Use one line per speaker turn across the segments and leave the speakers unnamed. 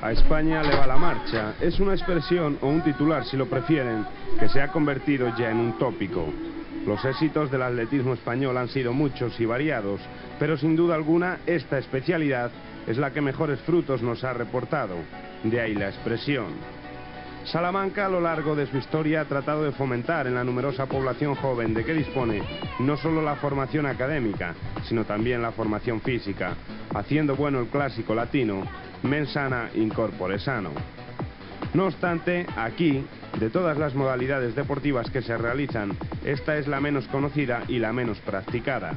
A España le va la marcha. Es una expresión o un titular, si lo prefieren, que se ha convertido ya en un tópico. Los éxitos del atletismo español han sido muchos y variados, pero sin duda alguna esta especialidad es la que mejores frutos nos ha reportado. De ahí la expresión. Salamanca a lo largo de su historia ha tratado de fomentar en la numerosa población joven de que dispone no solo la formación académica, sino también la formación física, haciendo bueno el clásico latino, mensana incorpore sano. No obstante, aquí, de todas las modalidades deportivas que se realizan, esta es la menos conocida y la menos practicada.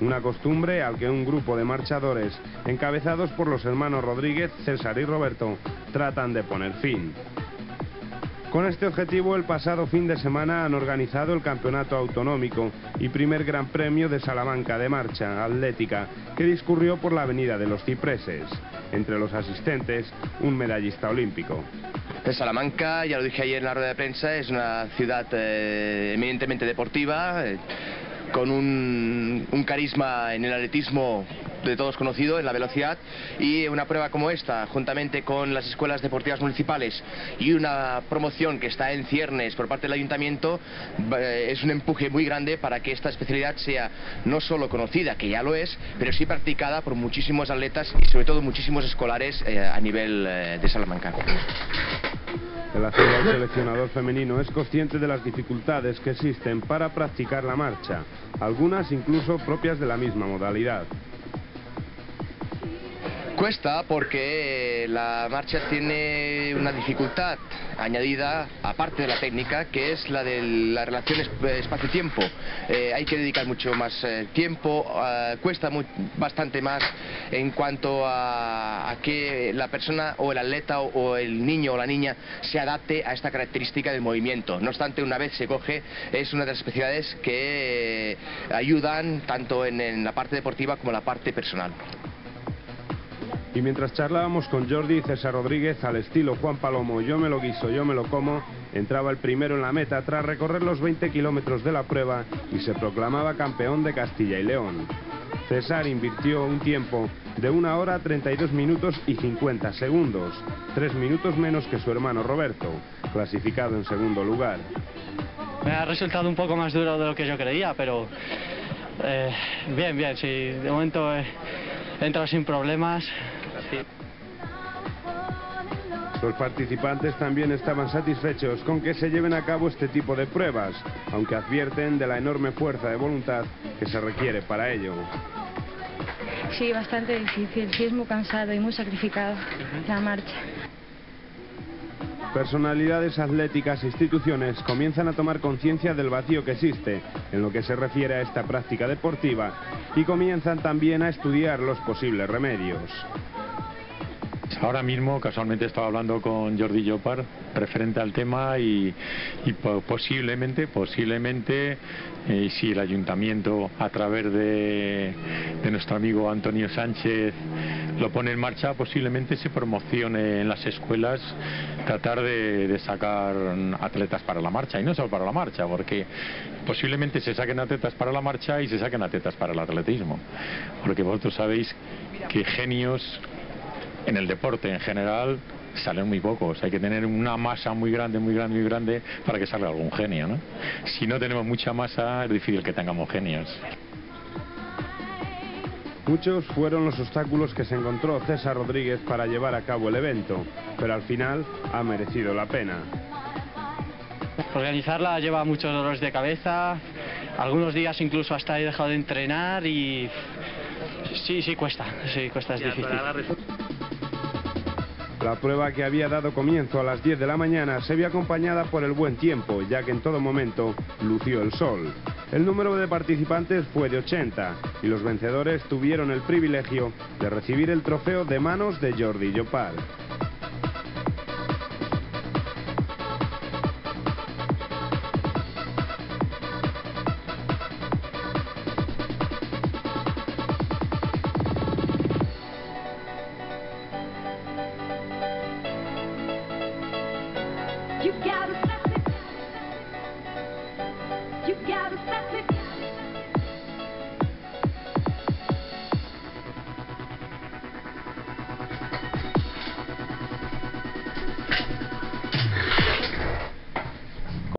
Una costumbre al que un grupo de marchadores, encabezados por los hermanos Rodríguez, César y Roberto, tratan de poner fin. Con este objetivo, el pasado fin de semana han organizado el Campeonato Autonómico y primer Gran Premio de Salamanca de Marcha Atlética, que discurrió por la Avenida de los Cipreses. Entre los asistentes, un medallista olímpico.
Salamanca, ya lo dije ayer en la rueda de prensa, es una ciudad eh, eminentemente deportiva, eh, con un, un carisma en el atletismo de todos conocido en la velocidad y una prueba como esta, juntamente con las escuelas deportivas municipales y una promoción que está en ciernes por parte del ayuntamiento, eh, es un empuje muy grande para que esta especialidad sea no solo conocida, que ya lo es, pero sí practicada por muchísimos atletas y sobre todo muchísimos escolares eh, a nivel eh, de Salamanca.
El actual seleccionador femenino es consciente de las dificultades que existen para practicar la marcha, algunas incluso propias de la misma modalidad.
Cuesta porque la marcha tiene una dificultad añadida, aparte de la técnica, que es la de la relación espacio-tiempo. Eh, hay que dedicar mucho más eh, tiempo, eh, cuesta bastante más en cuanto a, que la persona o el atleta o, el niño o la niña se adapte a esta característica del movimiento. No obstante, una vez se coge, es una de las especialidades que ayudan tanto en la parte deportiva como en la parte personal.
Y mientras charlábamos con Jordi César Rodríguez al estilo Juan Palomo, yo me lo guiso, yo me lo como, entraba el primero en la meta tras recorrer los 20 kilómetros de la prueba y se proclamaba campeón de Castilla y León. César invirtió un tiempo de una hora 32 minutos y 50 segundos, tres minutos menos que su hermano Roberto, clasificado en segundo lugar.
Me ha resultado un poco más duro de lo que yo creía, pero eh, bien, bien, sí, de momento he entrado sin problemas,
los participantes también estaban satisfechos con que se lleven a cabo este tipo de pruebas, aunque advierten de la enorme fuerza de voluntad que se requiere para ello.
Sí, bastante difícil, sí es muy cansado y muy sacrificado la marcha.
Personalidades atléticas e instituciones comienzan a tomar conciencia del vacío que existe en lo que se refiere a esta práctica deportiva y comienzan también a estudiar los posibles remedios.
Ahora mismo, casualmente, estaba hablando con Jordi Llopar referente al tema y, posiblemente, posiblemente, eh, si el ayuntamiento, a través de, nuestro amigo Antonio Sánchez, lo pone en marcha, posiblemente se promocione en las escuelas tratar de, de, sacar atletas para la marcha y no solo para la marcha, porque posiblemente se saquen atletas para la marcha y se saquen atletas para el atletismo, porque vosotros sabéis que genios en el deporte en general salen muy pocos. Hay que tener una masa muy grande, muy grande, muy grande para que salga algún genio. ¿no? Si no tenemos mucha masa, es difícil que tengamos genios.
Muchos fueron los obstáculos que se encontró César Rodríguez para llevar a cabo el evento, pero al final ha merecido la pena.
Organizarla lleva muchos dolores de cabeza, algunos días incluso hasta he dejado de entrenar y sí, sí cuesta, sí cuesta, es difícil.
La prueba que había dado comienzo a las 10 de la mañana se vio acompañada por el buen tiempo, ya que en todo momento lució el sol. El número de participantes fue de 80 y los vencedores tuvieron el privilegio de recibir el trofeo de manos de Jordi Llopal.
You gotta